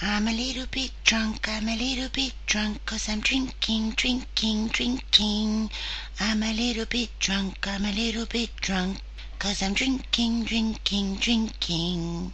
I'm a little bit drunk, I'm a little bit drunk, cause I'm drinking, drinking, drinking. I'm a little bit drunk, I'm a little bit drunk, cause I'm drinking, drinking, drinking.